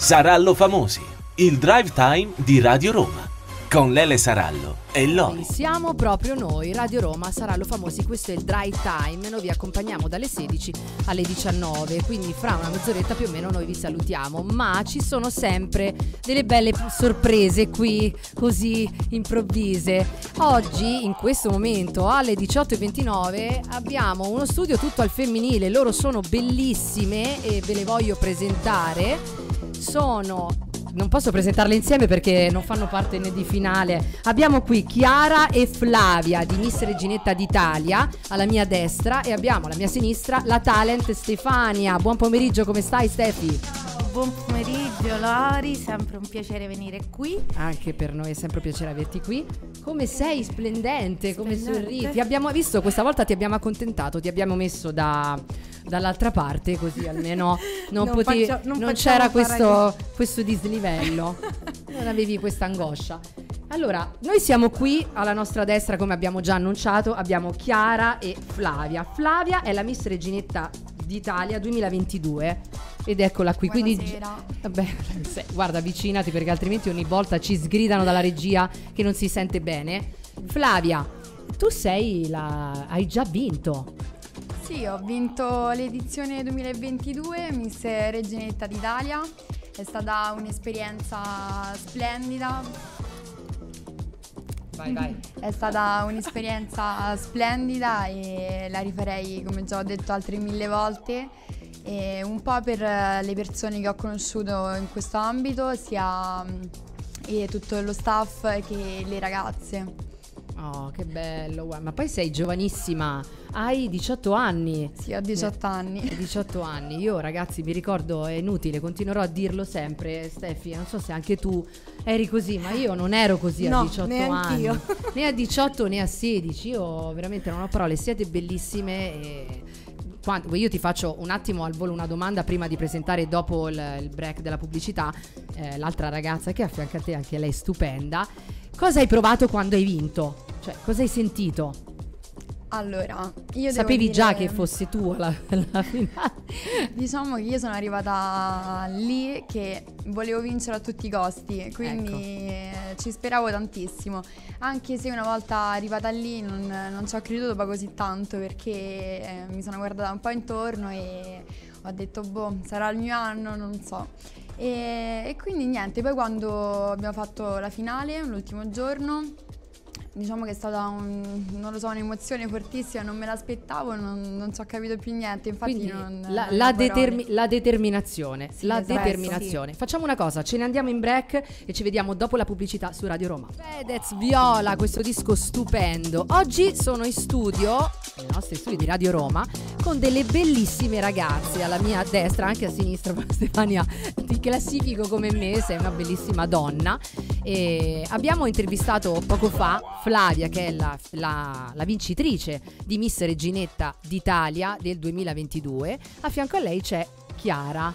Sarallo Famosi, il drive time di Radio Roma, con Lele Sarallo e Lori. Siamo proprio noi, Radio Roma, Sarallo Famosi, questo è il drive time, noi vi accompagniamo dalle 16 alle 19, quindi fra una mezz'oretta più o meno noi vi salutiamo, ma ci sono sempre delle belle sorprese qui, così improvvise. Oggi, in questo momento, alle 18.29, abbiamo uno studio tutto al femminile, loro sono bellissime e ve le voglio presentare. Sono non posso presentarle insieme perché non fanno parte né di finale. Abbiamo qui Chiara e Flavia di Miss Reginetta d'Italia alla mia destra e abbiamo alla mia sinistra la talent Stefania. Buon pomeriggio, come stai Stefi? Buon pomeriggio Lori, sempre un piacere venire qui. Anche per noi è sempre un piacere averti qui. Come sei splendente, come Splendente. sorridi. Ti abbiamo visto, questa volta ti abbiamo accontentato, ti abbiamo messo da, dall'altra parte così almeno non, Non potevi- faccia- non non c'era questo, questo dislivello, non avevi questa angoscia. Allora, noi siamo qui alla nostra destra, come abbiamo già annunciato, abbiamo Chiara e Flavia. Flavia è la Miss Reginetta d'Italia 2022 ed eccola qui. Quindi, Buonasera. Vabbè, se- guarda, avvicinati perché altrimenti ogni volta ci sgridano dalla regia che non si sente bene. Flavia, tu sei la... hai già vinto. Sì, ho vinto l'edizione 2022 Miss Reginetta d'Italia. È stata un'esperienza splendida. Vai, vai. È stata un'esperienza splendida e la rifarei, come già ho detto altre mille volte. E un po' per le persone che ho conosciuto in questo ambito, sia mm, e tutto lo staff che le ragazze. Oh, che bello, guarda. Ma poi sei giovanissima, hai 18 anni. Sì, ho 18 anni. Hai 18 anni, io ragazzi mi ricordo, è inutile, continuerò a dirlo sempre, Steffi, non so se anche tu eri così, ma io non ero così a No, 18 neanch'io. anni, né a 18 né a 16, io veramente non ho parole, siete bellissime e io ti faccio un attimo al volo una domanda prima di presentare dopo il, il break della pubblicità eh, l'altra ragazza che è a fianco a te, anche lei stupenda. Cosa hai provato quando hai vinto? Cioè, cosa hai sentito? Allora, io Sapevi già dire- che fosse tu alla, alla finale? Diciamo che io sono arrivata lì che volevo vincere a tutti i costi, quindi Ecco. ci speravo tantissimo. Anche se una volta arrivata lì non, non ci ho creduto poi così tanto perché eh, mi sono guardata un po' intorno e ho detto, boh, sarà il mio anno, non so. E, e quindi niente, poi quando abbiamo fatto la finale, l'ultimo giorno, diciamo che è stata un- non lo so, un'emozione fortissima, non me l'aspettavo, non, non ci ho capito più niente, infatti Quindi non, la, non la determi- la determinazione, Sì, la esatto, determinazione. Facciamo una cosa, ce ne andiamo in break e ci vediamo dopo la pubblicità su Radio Roma. Fedez Viola, questo disco stupendo. Oggi sono in studio, nei nostri studi di Radio Roma, con delle bellissime ragazze alla mia destra, anche a sinistra, Stefania ti classifico come me, sei una bellissima donna. E abbiamo intervistato poco fa Flavia, che è la, la- la vincitrice di Miss Reginetta d'Italia del 2022. A fianco a lei c'è Chiara.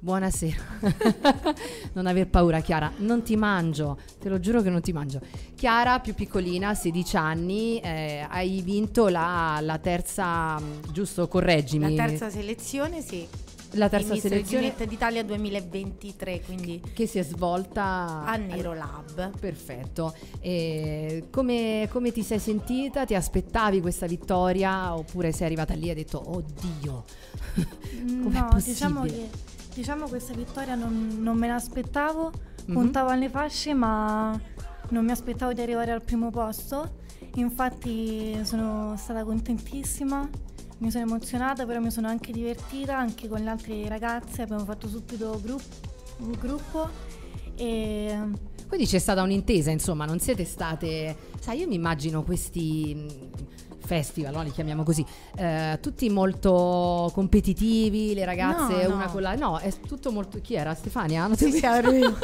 Buonasera. non aver paura, Chiara. Non ti mangio, te lo giuro che non ti mangio. Chiara, più piccolina, 16 anni, eh, hai vinto la, la terza, mh, giusto? Correggimi. La terza selezione, sì. La terza selezione d'Italia 2023, quindi che si è svolta a Nero Lab. Perfetto. E come, come ti sei sentita? Ti aspettavi questa vittoria? Oppure sei arrivata lì e hai detto, oddio, com'è no, possibile? diciamo che diciamo questa vittoria non, non me l'aspettavo, Mhm. puntavo alle fasce ma non mi aspettavo di arrivare al primo posto, infatti sono stata contentissima, mi sono emozionata però mi sono anche divertita anche con le altre ragazze, abbiamo fatto subito grup- un gruppo e Quindi c'è stata un'intesa, insomma, non siete state... Sai, io mi immagino questi festival, no? li chiamiamo così, eh, tutti molto competitivi, le ragazze No, no. una con la... No, è tutto molto... Chi era? Stefania? Non Sì, sì, ero io.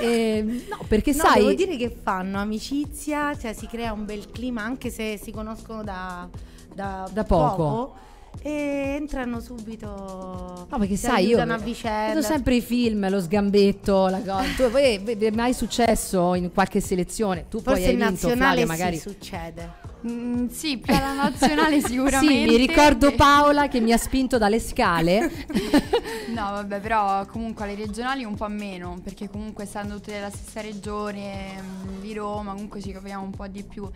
Eh, no, perché No, sai... devo dire che fanno amicizia, cioè si crea un bel clima anche se si conoscono da, da, Da poco. e entrano subito. No, perché sai, io vedo sempre i film, lo sgambetto, la cosa. Tu, poi, è mai successo in qualche selezione? Tu poi Forse hai in vinto, nazionale Flavia, magari. succede. Mm, sì, più alla nazionale sicuramente. sì, mi ricordo Paola che mi ha spinto dalle scale. no, vabbè, però comunque alle regionali un po' meno, perché comunque essendo tutte della stessa regione, mm, di Roma, comunque ci capiamo un po' di più.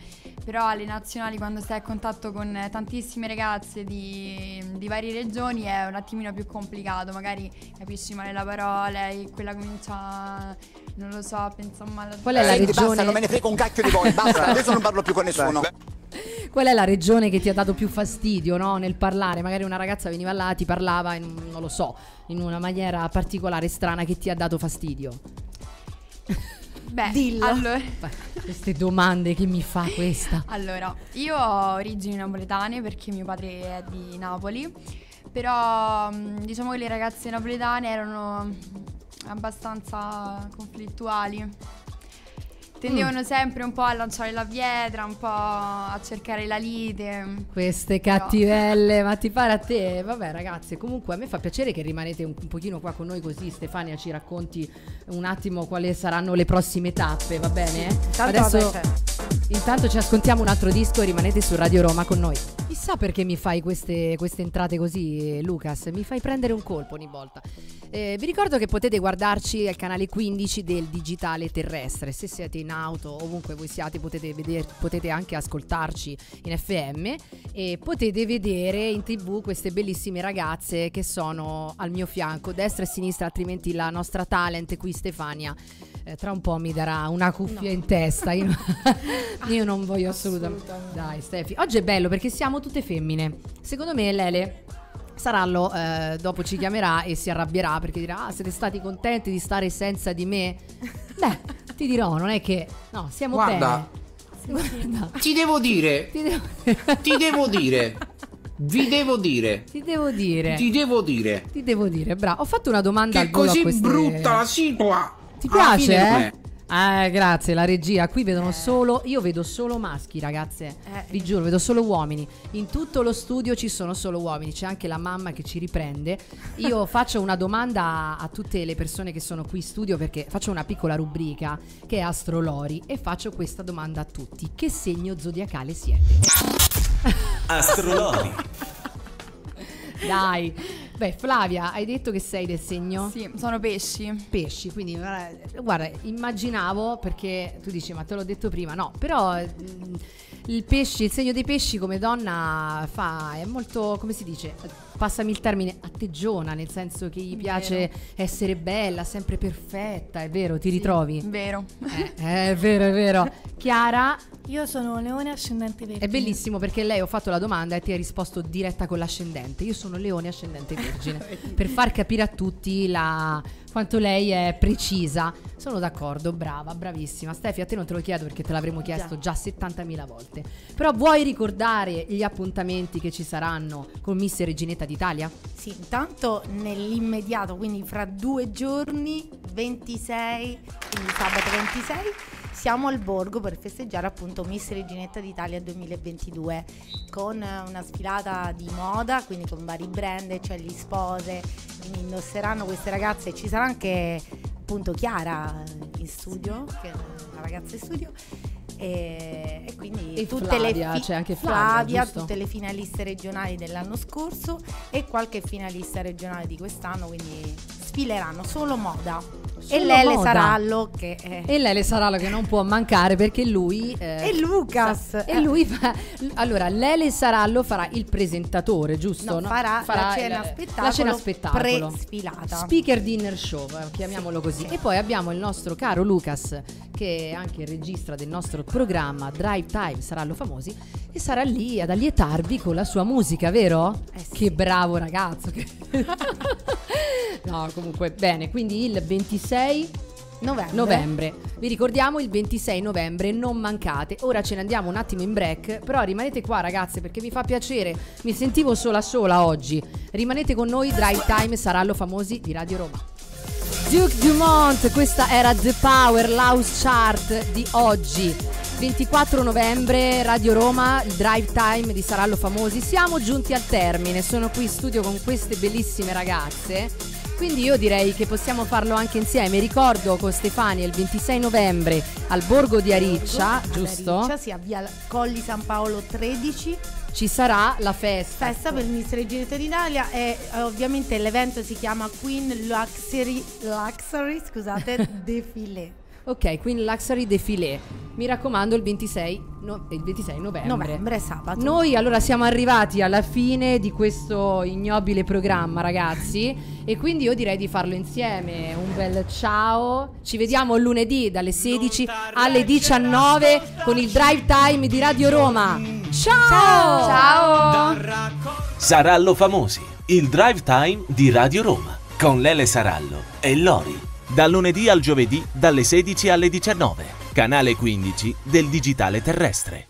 Però alle nazionali quando stai a contatto con tantissime ragazze di, di varie regioni è un attimino più complicato, magari capisci male la parola e quella comincia non lo so, penso male. Qual è la Senti, regione? basta, non me ne frega un cacchio di voi, basta, adesso non parlo più con nessuno. Qual è la regione che ti ha dato più fastidio no? nel parlare? Magari una ragazza veniva là, ti parlava in, non lo so, in una maniera particolare, strana che ti ha dato fastidio. Beh, Dillo. allora, Beh, queste domande che mi fa questa. allora, io ho origini napoletane perché mio padre è di Napoli, però mh, diciamo che le ragazze napoletane erano abbastanza conflittuali. Tendevano sempre un po' a lanciare la pietra, un po' a cercare la lite. Queste Però- cattivelle, ma ti pare a te? Vabbè ragazzi, comunque a me fa piacere che rimanete un, un pochino qua con noi così Stefania ci racconti un attimo quali saranno le prossime tappe, va bene? Tanto Adesso vabbè, c'è. Intanto ci ascoltiamo un altro disco e rimanete su Radio Roma con noi. Chissà perché mi fai queste, queste entrate così, Lucas, mi fai prendere un colpo ogni volta. Eh, vi ricordo che potete guardarci al canale 15 del digitale terrestre. Se siete in auto, ovunque voi siate, potete, veder- potete anche ascoltarci in FM e potete vedere in tv queste bellissime ragazze che sono al mio fianco, destra e sinistra, altrimenti la nostra talent qui, Stefania. Eh, tra un po' mi darà una cuffia in testa. Io, io non voglio assolutamente. Dai, Stefi. Oggi è bello perché siamo tutte femmine. Secondo me, Lele. Sarallo eh, dopo ci chiamerà e si arrabbierà perché dirà: Ah, siete stati contenti di stare senza di me? Beh, ti dirò, non è che. No, siamo Guarda. bene. Guarda, Ti devo dire, ti devo, ti devo dire, vi devo dire, ti devo dire. ti devo dire Ti devo dire, bravo. Ho fatto una domanda che al volo a così queste... brutta la sigla. Ti piace, fine eh? Eh, grazie, la regia. Qui vedono solo. Io vedo solo maschi, ragazze. Eh. Vi giuro, vedo solo uomini. In tutto lo studio ci sono solo uomini. C'è anche la mamma che ci riprende. Io faccio una domanda a, a tutte le persone che sono qui in studio perché faccio una piccola rubrica che è Astrolori e faccio questa domanda a tutti. Che segno zodiacale siete? Astrolori. Dai. Beh, Flavia, hai detto che sei del segno? Sì, sono pesci. pesci, quindi guarda, immaginavo perché tu dici ma te l'ho detto prima, no, però mm, il pesci, il segno dei pesci come donna fa, è molto, come si dice, passami il termine, atteggiona, nel senso che gli piace essere bella, sempre perfetta, è vero, ti ritrovi? Vero. Eh, è vero, è vero. Chiara, Io sono leone ascendente vergine. è bellissimo perché lei ho fatto la domanda e ti ha risposto diretta con l'ascendente. Io sono leone ascendente vergine. per far capire a tutti la- quanto lei è precisa. Sono d'accordo, brava, bravissima. Stefi, a te non te lo chiedo perché te l'avremmo chiesto già 70.000 volte. Però vuoi ricordare gli appuntamenti che ci saranno con Miss Reginetta d'Italia? Sì, intanto nell'immediato, quindi fra due giorni, 26, quindi sabato 26, siamo al Borgo per festeggiare appunto Miss Reginetta d'Italia 2022 con una sfilata di moda, quindi con vari brand, cioè gli spose, quindi indosseranno queste ragazze, ci sarà anche appunto Chiara in studio, che è una ragazza in studio. E, e quindi E tutte Flavia, le fi- c'è anche Flavia, giusto? tutte le finaliste regionali dell'anno scorso e qualche finalista regionale di quest'anno, quindi sfileranno solo moda. E Lele moda. Sarallo che è... E Lele Sarallo che non può mancare perché lui... eh, E Lucas. E lui fa... Allora, Lele Sarallo farà il presentatore, giusto? No, farà la cena il- spettacolo la cena spettacolo. pre-sfilata. Speaker dinner show, chiamiamolo così. E poi abbiamo il nostro caro Lucas, che è anche il regista del nostro programma Drive Time Sarallo Famosi, e sarà lì ad allietarvi con la sua musica, vero? Eh sì. Che bravo ragazzo. no, comunque, bene, quindi il 26 novembre. novembre. Vi ricordiamo il 26 novembre, non mancate. Ora ce ne andiamo un attimo in break, però rimanete qua ragazze perché mi fa piacere. Mi sentivo sola sola oggi. Rimanete con noi, Drive Time Sarallo Famosi di Radio Roma. Duke Dumont, questa era The Power House Chart di oggi. 24 novembre, Radio Roma, il drive time di Sarallo Famosi. Siamo giunti al termine, sono qui in studio con queste bellissime ragazze Quindi io direi che possiamo farlo anche insieme. Ricordo con Stefania il 26 novembre al Borgo di Ariccia, Ad giusto? Ariccia, sì, a via Colli San Paolo 13. Ci sarà la festa. Festa per il Miss Reginetta d'Italia e eh, ovviamente l'evento si chiama Queen Luxury, Luxury scusate, Défilé. Ok, quindi Luxury Défilé. Mi raccomando il 26, no- il 26 novembre. Novembre, sabato. Noi allora siamo arrivati alla fine di questo ignobile programma, ragazzi, e quindi io direi di farlo insieme. Un bel ciao. Ci vediamo lunedì dalle 16 alle 19 con il drive time di Radio Roma. Ciao! Ciao! Sarallo Famosi, il drive time di Radio Roma, con Lele Sarallo e Lori. Dal lunedì al giovedì dalle 16 alle 19, canale 15 del digitale terrestre.